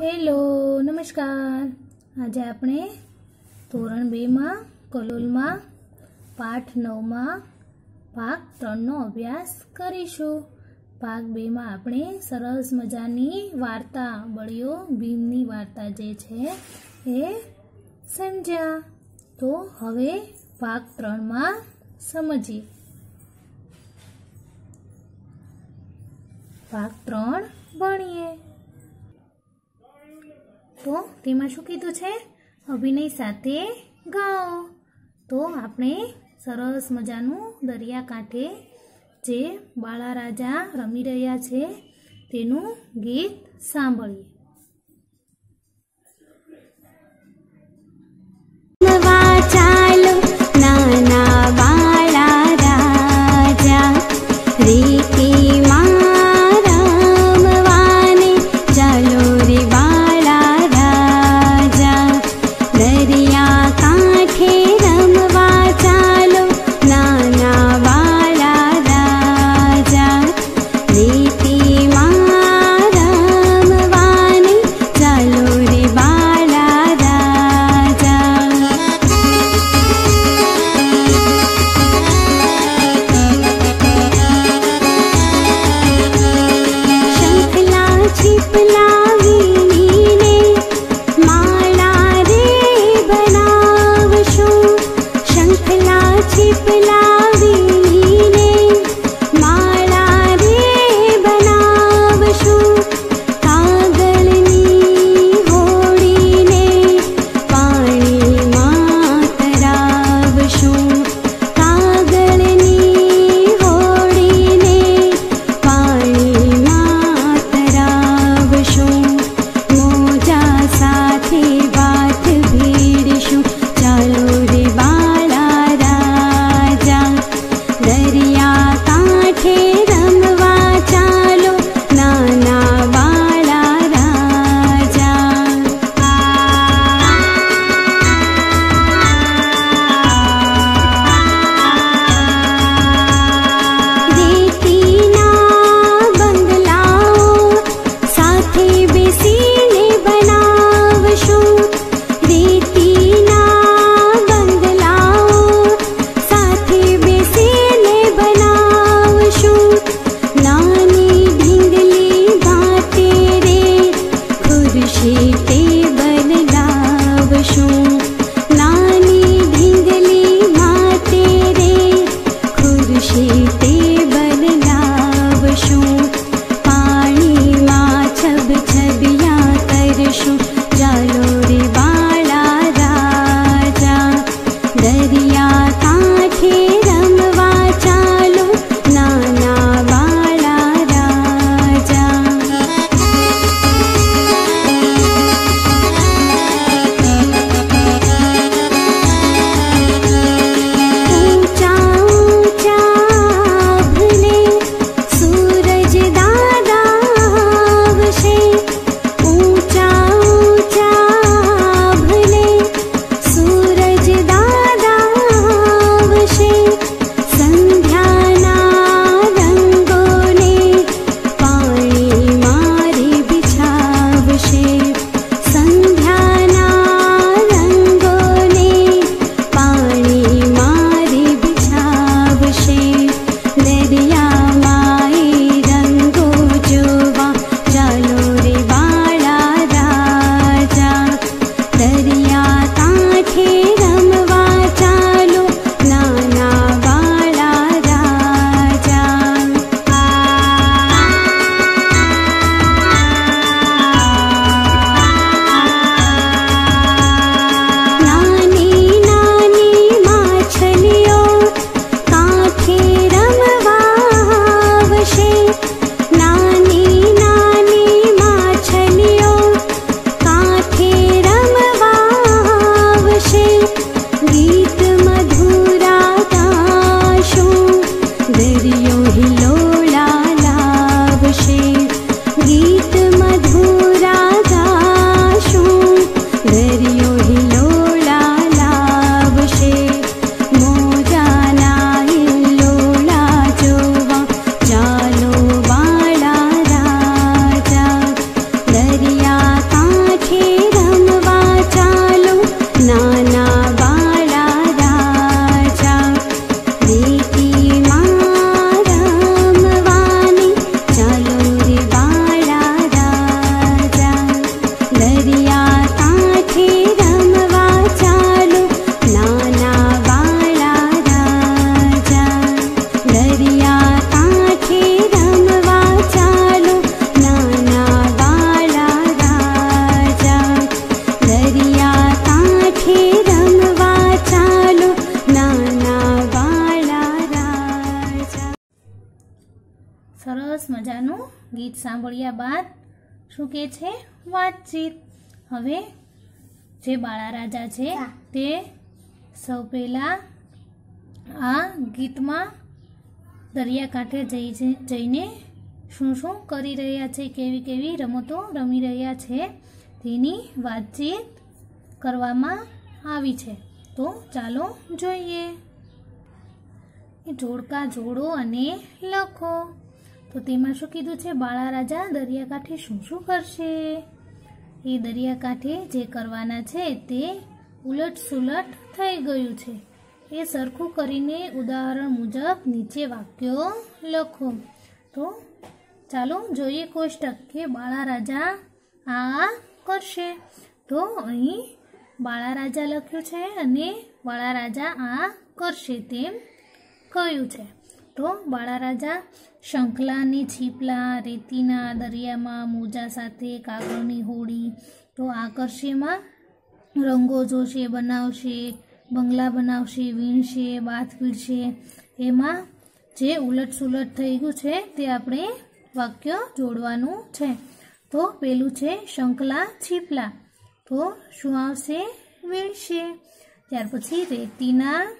Hello, નમસ્કાર. આજે આપણે ધોરણ બેમાં કલોલમાં પાઠ નવમાં ભાગ ત્રણનો અભ્યાસ કરીશું. ભાગ બેમાં આપણે સરસ મજાની વાર્તા બળીઓ ભીમની વાર્તા જે છે એ સમજ્યા. તો હવે ભાગ ત્રણમાં સમજીએ. ભાગ ત્રણ ભણીએ. તો તેમાં શું કીધું છે? અભિનય સાથે ગાઓ. તો આપણે સરસ મજાનું દરિયાકાંઠે જે બાળા રાજા રમી રહ્યા છે, તેનું ગીત સાંભળીએ. ચાલો, નાના बा विषु ગીત સાંભળ્યા બાદ શું કે છે? વાતચીત. હવે જે બાળા રાજા છે તે સૌ પહેલાં આ ગીતમાં દરિયાકાંઠે જઈ જઈને શું શું કરી રહ્યા છે કેવી કેવી રમતો રમી રહ્યા છે તેની વાતચીત કરવામાં આવી છે. તો ચાલો જોઈએ. જોડકા જોડો અને લખો. તો તેમાં શું કીધું છે? બાળા રાજા દરિયાકાંઠે શું શું કરશે? એ દરિયાકાંઠે જે કરવાના છે તે ઉલટ સુલટ થઈ ગયું છે. એ સરખું કરીને ઉદાહરણ મુજબ નીચે વાક્યો લખો. તો ચાલો જોઈએ કોષ્ટક કે બાળા રાજા આ કરશે. તો અહીં બાળા રાજા લખ્યું છે અને બાળા રાજા આ કરશે તેમ કહ્યું છે. તો બાળા રાજા શંખલાની છીપલા, રેતીના દરિયામાં મોજા સાથે કાગળની હોડી, તો આકર્ષેમાં રંગો જોશે, બનાવશે, બંગલા બનાવશે, વીણશે, બાથ વીણશે એમાં જે ઉલટસુલટ થઈ ગયું છે તે આપણે વાક્ય જોડવાનું છે. તો પેલું છે શંકલા છીપલા. તો શું આવશે? વીણશે. ત્યાર પછી રેતીના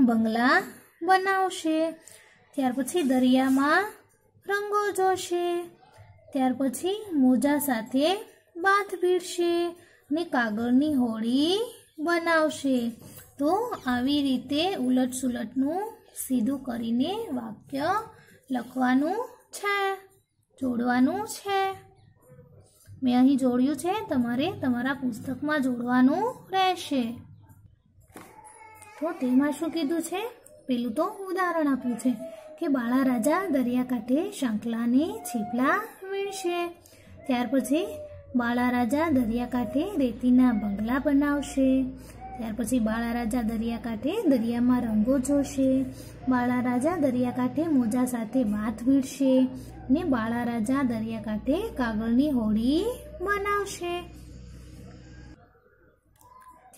બંગલા બનાવશે. ત્યાર પછી દરિયામાં રંગો જોશે. ત્યાર પછી મોજા સાથે બાથ ભીડશે ને કાગળની હોળી બનાવશે. તો આવી રીતે ઉલટ સુલટનું સીધું કરીને વાક્ય લખવાનું છે, જોડવાનું છે. મેં અહીં જોડ્યું છે, તમારે તમારા પુસ્તકમાં જોડવાનું રહેશે. તો તેમાં શું કીધું છે? પેલું તો ઉદાહરણ આપ્યું છે કે બાળા રાજા દરિયાકાંઠે શંખલાને છીપલા વીણશે. ત્યાર પછી બાળા રાજા દરિયાકાંઠે રેતીના બંગલા બનાવશે. ત્યાર પછી બાળા રાજા દરિયાકાંઠે દરિયામાં રંગો જોશે. બાળા રાજા દરિયાકાંઠે મોજા સાથે બાથ ભીડશે ને બાળા રાજા દરિયાકાંઠે કાગળની હોડી બનાવશે.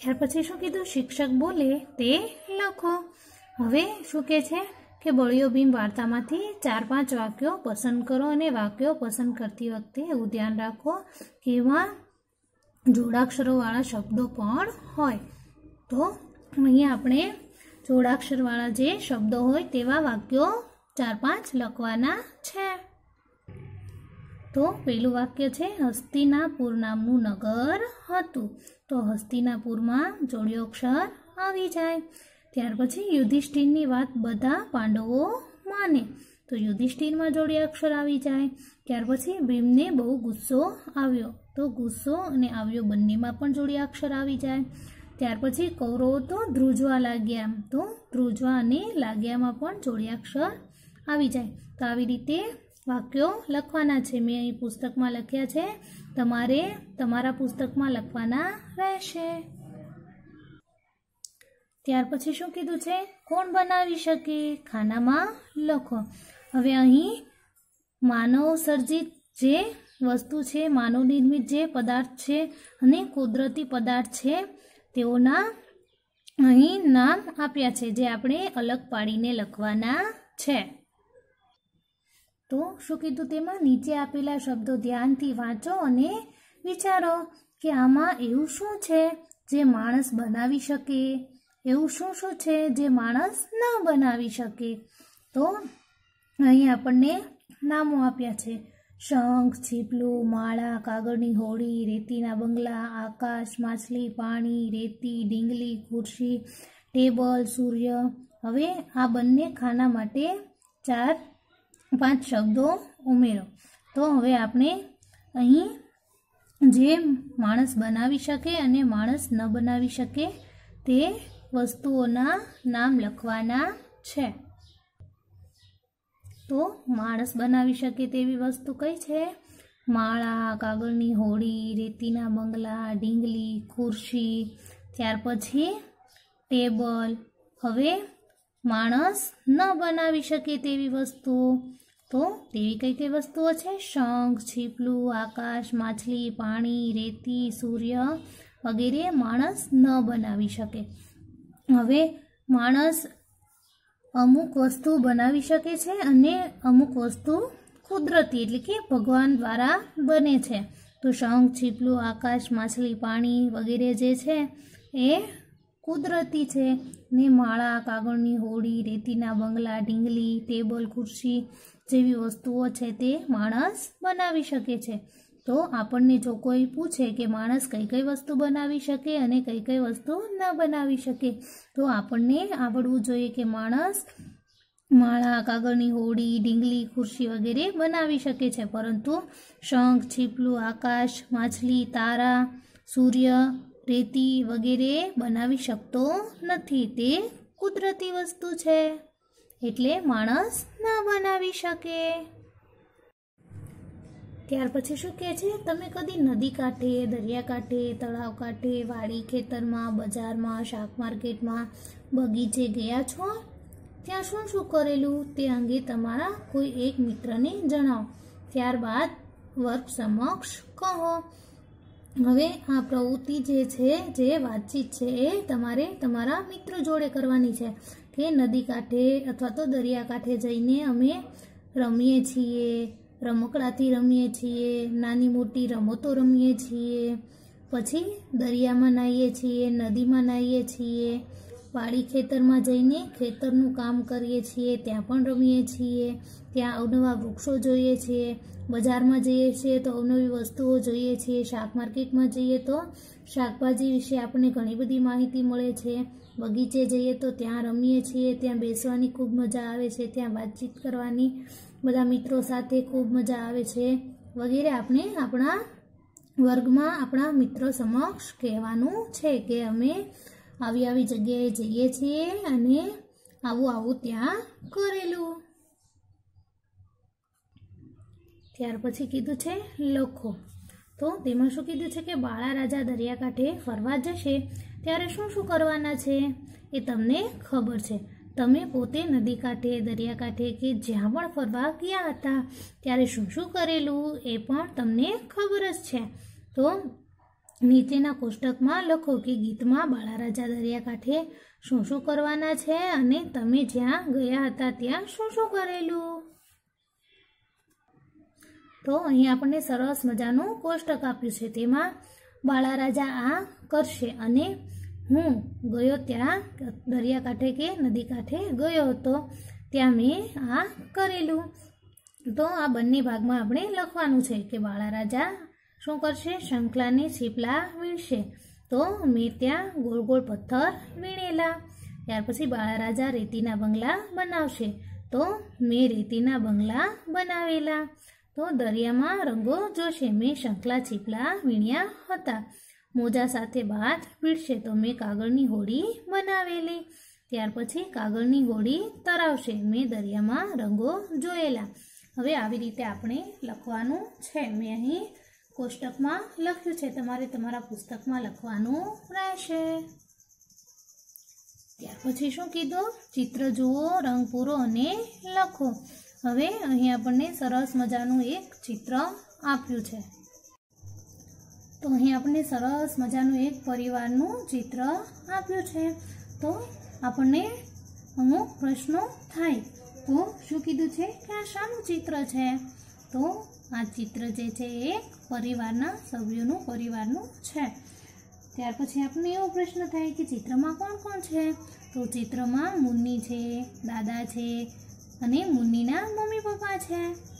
ત્યાર પછી શું કીધું? શિક્ષક બોલે, તે લખો. હવે શું કે છે કે બળિયો ભીમ વાર્તામાંથી ચાર પાંચ વાક્યો પસંદ કરો અને વાક્યો પસંદ કરતી વખતે એવું ધ્યાન રાખો કે એમાં જોડાક્ષરોવાળા શબ્દો પણ હોય. તો અહીંયા આપણે જોડાક્ષરવાળા જે શબ્દો હોય તેવા વાક્યો ચાર પાંચ લખવાના છે. તો પેલું વાક્ય છે હસ્તિનાપુર નામનું નગર હતું. તો હસ્તિનાપુરમાં જોડિયો અક્ષર આવી જાય. ત્યાર પછી યુધિષ્ઠિરની વાત બધા પાંડવો માને. તો યુધિષ્ઠિરમાં જોડી અક્ષર આવી જાય. ત્યાર પછી ભીમને બહુ ગુસ્સો આવ્યો. તો ગુસ્સો અને આવ્યો બંનેમાં પણ જોડી અક્ષર આવી જાય. ત્યાર પછી કૌરવો તો ધ્રુજવા લાગ્યા. તો ધ્રુજવા અને લાગ્યામાં પણ જોડિયા અક્ષર આવી જાય. તો આવી રીતે વાક્યો લખવાના છે. મેં અહીં પુસ્તકમાં લખ્યા છે. તમારે તમારા પુસ્તકમાં લખવાના રહેશે. ત્યાર પછી શું કીધું છે? કોણ બનાવી શકે? ખાનામાં લખો. હવે અહીં માનવ સર્જિત જે વસ્તુ છે, માનવ નિર્મિત જે પદાર્થ છે અને કુદરતી પદાર્થ છે, તેઓના અહીં નામ આપ્યા છે, જે આપણે અલગ પાડીને લખવાના છે. તો શું કીધું તેમાં? નીચે આપેલા શબ્દો ધ્યાનથી વાંચો અને વિચારો કે આમાં એવું શું છે જે માણસ બનાવી શકે? એવું શું શું છે જે માણસ ન બનાવી શકે? તો અહીં આપણને નામો આપ્યા છે. શંખ, છીપલું, માળા, કાગળની હોડી, રેતીના બંગલા, આકાશ, માછલી, પાણી, રેતી ડીંગલી ખુરશી, ટેબલ, સૂર્ય. હવે આ બંને ખાના માટે ચાર, પાંચ શબ્દો ઉમેરો. તો હવે આપણે અહીં જે માણસ બનાવી શકે અને માણસ ન બનાવી શકે તે વસ્તુઓના નામ લખવાના છે. તો માણસ બનાવી શકે તેવી વસ્તુ કઈ છે? માળા, કાગળની હોડી, રેતીના બંગલા ડીંગલી ખુરશી, ત્યાર પછી ટેબલ. હવે માણસ ન બનાવી શકે તેવી વસ્તુઓ તો તેવી કઈ કઈ વસ્તુઓ છે? શંખ, છીપલું, આકાશ, માછલી, પાણી, રેતી, સૂર્ય વગેરે માણસ ન બનાવી શકે. હવે માણસ અમુક વસ્તુ બનાવી શકે છે અને અમુક વસ્તુ કુદરતી એટલે કે ભગવાન દ્વારા બને છે. તો શંખ, છીપલું, આકાશ, માછલી, પાણી વગેરે જે છે એ કુદરતી છે ને માળા, કાગળની હોડી, રેતીના બંગલા, ઢીંગલી, ટેબલ, ખુરશી જેવી વસ્તુઓ છે તે માણસ બનાવી શકે છે. તો આપણને જો કોઈ પૂછે કે માણસ કઈ કઈ વસ્તુ બનાવી શકે અને કઈ કઈ વસ્તુ ન બનાવી શકે, તો આપણને આવડવું જોઈએ કે માણસ માળા, કાગળની હોડી, ઢીંગલી, ખુરશી વગેરે બનાવી શકે છે. પરંતુ શંખ, છીપલું, આકાશ, માછલી, તારા, સૂર્ય, રેતી વગેરે બનાવી શકતો નથી. તે કુદરતી વસ્તુ છે. એટલે માણસ ન બનાવી શકે. ત્યાર પછી શું કહે છે, તમે કદી નદી કાંઠે, દરિયા કાંઠે, તળાવ કાંઠે, વાડી ખેતરમાં, બજારમાં, શાક માર્કેટમાં બગીચે ગયા છો? ત્યાં શું શું કરેલું? તે અંગે તમારા કોઈ એક મિત્રને જણાવો. ત્યારબાદ વર્ગ સમક્ષ કહો. હવે આ પ્રવૃત્તિ જે છે, જે વાતચીત છે એ તમારે તમારા મિત્રો જોડે કરવાની છે કે નદી કાંઠે અથવા તો દરિયા કાંઠે જઈને અમે રમીએ છીએ રમકડાથી રમીએ છીએ, નાની મોટી રમતો રમીએ છીએ, પછી દરિયામાં નાહીએ છીએ, નદીમાં નાહીએ છીએ, વાડી ખેતરમાં જઈને ખેતરનું કામ કરીએ છીએ, ત્યાં પણ રમીએ છીએ, ત્યાં અવનવા વૃક્ષો જોઈએ છીએ, બજારમાં જઈએ છીએ તો અવનવી વસ્તુઓ જોઈએ છીએ, શાક માર્કેટમાં જઈએ તો શાકભાજી વિશે આપણને ઘણી બધી માહિતી મળે છે, બગીચે જઈએ તો ત્યાં રમીએ છીએ, ત્યાં બેસવાની ખૂબ મજા આવે છે, ત્યાં વાતચીત કરવાની બધા મિત્રો સાથે ખૂબ મજા આવે છે વગેરે. આપણે આપણા વર્ગમાં આપણા મિત્રો સમક્ષ કહેવાનું છે કે અમે આવી આવી જગ્યાએ જઈએ છીએ અને આવું આવું ત્યાં કરેલું. ત્યાર પછી કીધું છે લખો. તો તેમાં શું કીધું છે કે બાળા રાજા દરિયાકાંઠે ફરવા જશે. ત્યારે શું શું કરવાના છે એ તમને ખબર છે. તમે પોતે નદી કાંઠે દરિયાકાંઠે કે જ્યાં પણ ફરવા ગયા હતા, ત્યારે શું શું કરેલું એ પણ તમને ખબર જ છે. તો નીચેના કોષ્ટકમાં લખો કે ગીતમાં બાળા રાજા દરિયાકાંઠે શું શું કરવાના છે અને તમે જ્યાં ગયા હતા ત્યાં શું શું કરેલું? તો અહીં આપણને સરસ મજાનું કોષ્ટક આપ્યું છે. તેમાં બાળા રાજા આ કરશે અને હું ગયો ત્યાં દરિયાકાંઠે કે નદી કાંઠે ગયો હતો. ત્યાં મેં આ કરેલું. તો આ બંને ભાગમાં આપણે લખવાનું છે કે બાળા રાજા શું કરશે? શંખલાની છીપલા વીણશે. તો મેં ત્યાં ગોળ ગોળ પથ્થર વીણેલા. ત્યાર પછી બાળા રાજા રેતીના બંગલા બનાવશે. તો મેં રેતીના બંગલા બનાવેલા. તો દરિયામાં રંગો જોશે. મેં શંખલા છીપલા વીણ્યા હતા. મોજા સાથે ભાત પીડશે તો મેં કાગળની હોડી બનાવેલી. ત્યાર પછી કાગળની હોડી તરાવશે. મેં દરિયામાં રંગો જોયેલા. હવે આવી રીતે આપણે લખવાનું છે. મેં અહીં કોષ્ટકમાં લખ્યું છે. તમારે તમારા પુસ્તકમાં લખવાનું રહેશે. ત્યાર પછી શું કીધું? ચિત્ર જુઓ, રંગ પૂરો અને લખો. હવે અહીં આપણને સરસ મજાનું એક ચિત્ર આપ્યું છે. તો અહીં આપણને સરસ મજાનું એક પરિવારનું ચિત્ર આપ્યું છે. તો આપણને અમુક પ્રશ્નો થાય તો શું કીધું છે કે આ શાનું ચિત્ર છે? તો આ ચિત્ર જે છે એ પરિવારના સભ્યોનું પરિવારનું છે. ત્યાર પછી આપણને એવો પ્રશ્ન થાય કે ચિત્રમાં કોણ કોણ છે? તો ચિત્રમાં મુન્ની છે, દાદા છે અને મુન્નીના મમ્મી પપ્પા છે.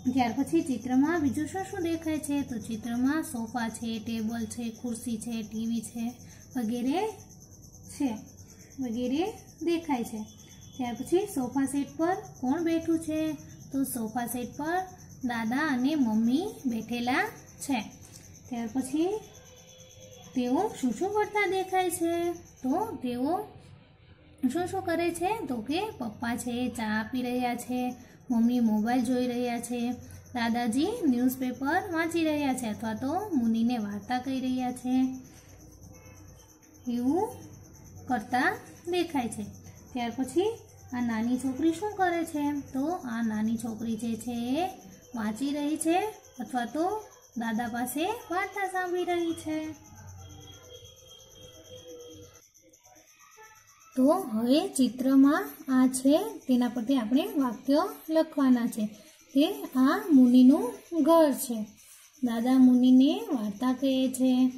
ત્યાર પછી ચિત્રમાં બીજું શું શું દેખાય છે? તો ચિત્રમાં સોફા છે, ટેબલ છે, ખુરશી છે, ટીવી છે, વગેરે છે, વગેરે દેખાય છે. ત્યાર પછી સોફા સેટ પર કોણ બેઠું છે? તો સોફા સેટ પર દાદા અને મમ્મી બેઠેલા છે. ત્યાર પછી તેઓ શું શું કરતા દેખાય છે? તો તેઓ શું શું કરે છે? તો કે પપ્પા છે, ચા પી રહ્યા છે મમ્મી મોબાઈલ જોઈ રહ્યા છે. દાદાજી ન્યૂઝપેપર વાંચી રહ્યા છે અથવા તો મુનિને વાર્તા કહી રહ્યા છે. એવું કરતા દેખાય છે. ત્યાર પછી આ નાની છોકરી શું કરે છે? તો આ નાની છોકરી જે છે એ વાંચી રહી છે અથવા તો દાદા પાસે વાર્તા સાંભળી રહી છે. તો હવે ચિત્રમાં આ છે, તેના પરથી આપણે વાક્ય લખવાના છે. કે આ મુનિનું ઘર છે. દાદા મુનિને વાર્તા કહે છે.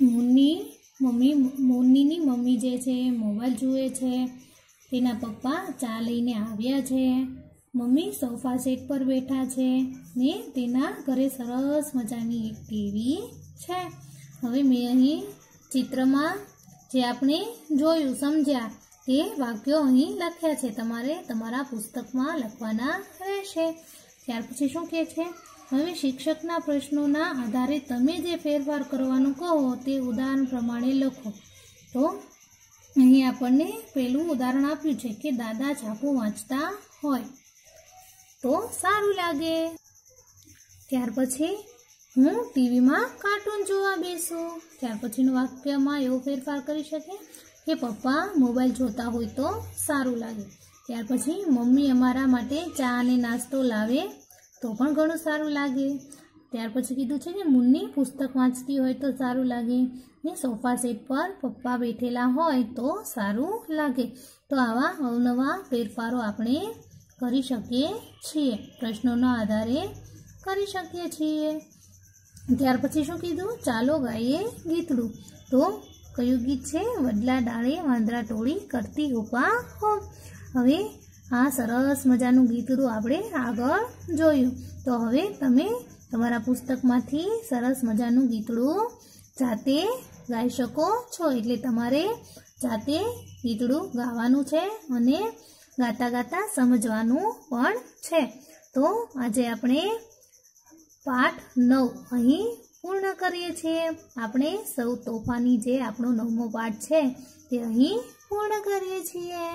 મુનિ, મમ્મી, મુનિની મમ્મી જે છે, મોબાઈલ જુએ છે. તેના પપ્પા ચા લઈને આવ્યા છે. મમ્મી સોફા સેટ પર બેઠા છે ને તેના ઘરે સરસ મજાની એક ટીવી છે. હવે મેં અહીં ચિત્રમાં જે આપણે જોયું, સમજ્યા. તે વાક્યો અહીં લખ્યા છે. તમારે તમારા પુસ્તકમાં લખવાના રહેશે. ત્યાર પછી શું કહે છે? હવે શિક્ષકના પ્રશ્નોના આધારે તમે જે ફેરફાર કરવાનું કહો, તે ઉદાહરણ પ્રમાણે લખો. તો અહીં આપણને પહેલું ઉદાહરણ આપ્યું છે કે દાદા છાપું વાંચતા હોય. તો સારું લાગે. ત્યાર પછી હું ટીવીમાં કાર્ટૂન જોવા બેસું. ત્યાર પછીનું વાક્યમાં એવો ફેરફાર કરી શકે કે પપ્પા મોબાઈલ જોતા હોય તો સારું લાગે. ત્યાર પછી મમ્મી અમારા માટે ચા અને નાસ્તો લાવે તો પણ ઘણું સારું લાગે. ત્યાર પછી કીધું છે કે મુન્ની પુસ્તક વાંચતી હોય તો સારું લાગે ને સોફા સેટ પર પપ્પા બેઠેલા હોય તો સારું લાગે. તો આવા અવનવા ફેરફારો આપણે કરી શકીએ છીએ. પ્રશ્નોના આધારે કરી શકીએ છીએ. ત્યાર પછી શું કીધું? ચાલો ગાઈએ ગીતડું. તો કયું ગીત છે? વડલા ડાળે વાંદરા ટોળી કરતી હોપા હો. હવે આ સરસ મજાનું ગીતડું આપણે આગળ જોયું. તો હવે તમે તમારા પુસ્તકમાંથી સરસ મજાનું ગીતડું જાતે ગાઈ શકો છો. એટલે તમારે જાતે ગીતડું ગાવાનું છે અને ગાતા ગાતા સમજવાનું પણ છે. તો આજે આપણે પાઠ નવ. અહીં પૂર્ણ કરીએ છીએ. આપણે સૌ તોફાની જે આપણો નવમો પાઠ છે તે અહીં પૂર્ણ કરીએ છીએ.